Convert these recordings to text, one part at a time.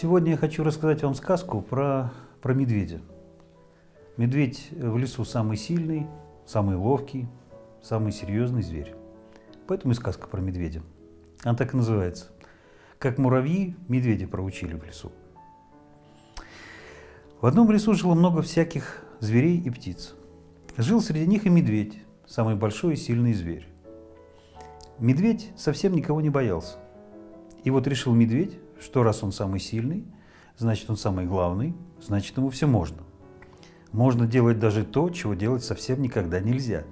Сегодня я хочу рассказать вам сказку про, про медведя. Медведь в лесу самый сильный, самый ловкий, самый серьезный зверь. Поэтому и сказка про медведя. Она так и называется. Как муравьи медведя проучили в лесу. В одном лесу жило много всяких зверей и птиц. Жил среди них и медведь, самый большой и сильный зверь. Медведь совсем никого не боялся. И вот решил медведь, что раз он самый сильный, значит он самый главный, значит ему все можно. Можно делать даже то, чего делать совсем никогда нельзя.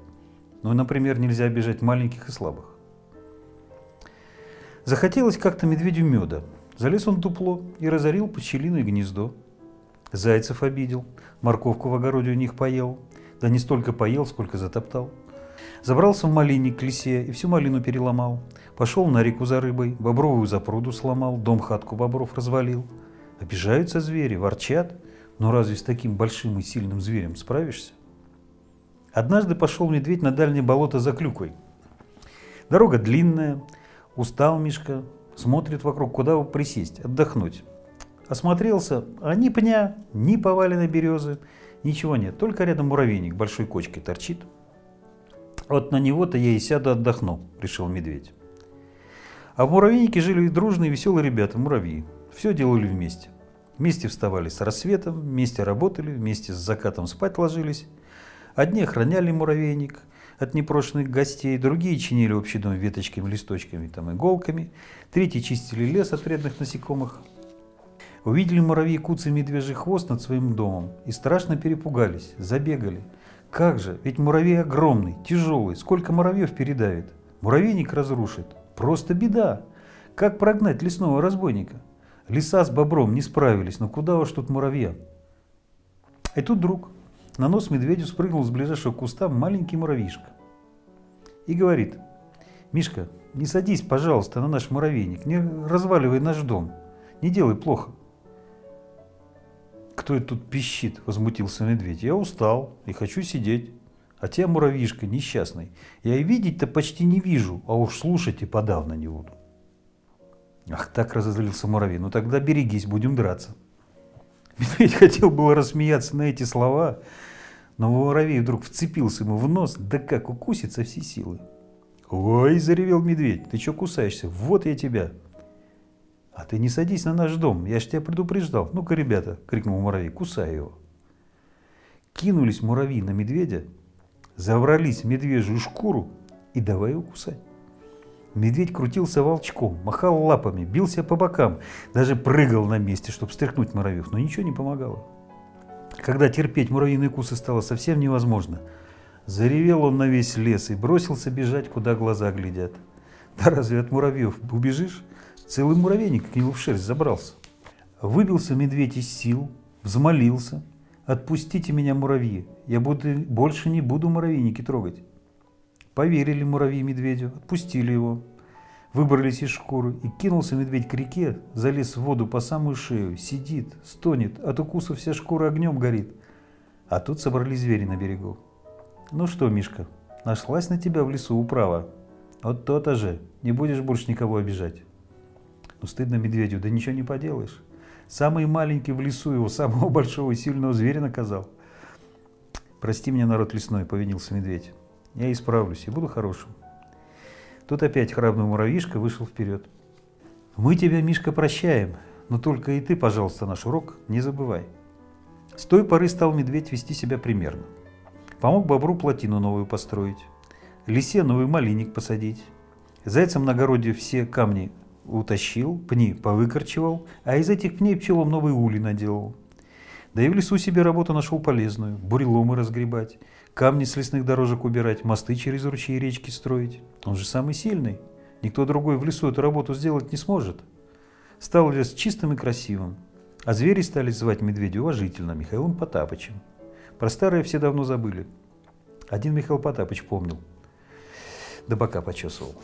Ну, например, нельзя обижать маленьких и слабых. Захотелось как-то медведю меда. Залез он в дупло и разорил пчелиное гнездо. Зайцев обидел, морковку в огороде у них поел. Да не столько поел, сколько затоптал. Забрался в малинник к лисе и всю малину переломал. Пошел на реку за рыбой, бобровую запруду сломал, дом-хатку бобров развалил. Обижаются звери, ворчат. Но разве с таким большим и сильным зверем справишься? Однажды пошел медведь на дальнее болото за клюквой. Дорога длинная, устал Мишка, смотрит вокруг, куда бы присесть, отдохнуть. Осмотрелся, а ни пня, ни поваленной березы, ничего нет, только рядом муравейник большой кочкой торчит. Вот на него-то я и сяду отдохну, решил медведь. А в муравейнике жили дружные веселые ребята, муравьи. Все делали вместе. Вместе вставали с рассветом, вместе работали, вместе с закатом спать ложились. Одни охраняли муравейник от непрошенных гостей, другие чинили общий дом веточками, листочками, там, иголками, третьи чистили лес от вредных насекомых. Увидели муравьи куцый медвежий хвост над своим домом и страшно перепугались, забегали – как же, ведь муравей огромный, тяжелый, сколько муравьев передавит. Муравейник разрушит. Просто беда. Как прогнать лесного разбойника? Лиса с бобром не справились, но куда уж тут муравья? И тут вдруг на нос медведю спрыгнул с ближайшего куста маленький муравьишка. И говорит, Мишка, не садись, пожалуйста, на наш муравейник, не разваливай наш дом, не делай плохо кто это тут пищит?» – возмутился медведь. «Я устал и хочу сидеть. А тебя, муравьишка, несчастный, я и видеть-то почти не вижу, а уж слушать и подавно не буду». Ах, так разозлился муравей. Ну тогда берегись, будем драться. Медведь хотел было рассмеяться на эти слова, но муравей вдруг вцепился ему в нос, да как укусит со всей силы. «Ой!» – заревел медведь. «Ты что кусаешься? Вот я тебя!» «А ты не садись на наш дом, я ж тебя предупреждал. Ну-ка, ребята!» – крикнул муравей, кусая его. Кинулись муравьи на медведя, заврались в медвежью шкуру и давай его кусать. Медведь крутился волчком, махал лапами, бился по бокам, даже прыгал на месте, чтобы стряхнуть муравьев, но ничего не помогало. Когда терпеть муравьиные кусы стало совсем невозможно, заревел он на весь лес и бросился бежать, куда глаза глядят. Да разве от муравьев убежишь? Целый муравейник к нему в шерсть забрался. Выбился медведь из сил, взмолился. «Отпустите меня, муравьи, я буду, больше не буду муравейники трогать». Поверили муравьи медведю, отпустили его. Выбрались из шкуры, и кинулся медведь к реке, залез в воду по самую шею, сидит, стонет, от укуса вся шкура огнем горит. А тут собрались звери на берегу. «Ну что, Мишка, нашлась на тебя в лесу управа? Вот то-то же, не будешь больше никого обижать». Ну, стыдно медведю, да ничего не поделаешь. Самый маленький в лесу его самого большого и сильного зверя наказал. Прости меня, народ лесной, повинился медведь. Я исправлюсь и буду хорошим. Тут опять храбный муравьишка вышел вперед. Мы тебя, Мишка, прощаем, но только и ты, пожалуйста, наш урок не забывай. С той поры стал медведь вести себя примерно. Помог бобру плотину новую построить, лисе новый малиник посадить, зайцам на огороде все камни утащил, пни повыкорчевал, а из этих пней пчелом новый улей наделал. Да и в лесу себе работу нашел полезную, буреломы разгребать, камни с лесных дорожек убирать, мосты через ручьи и речки строить. Он же самый сильный, никто другой в лесу эту работу сделать не сможет. Стал лес чистым и красивым, а звери стали звать медведя уважительно Михаилом Потапычем. Про старое все давно забыли. Один Михаил Потапыч помнил, до бока почесывал.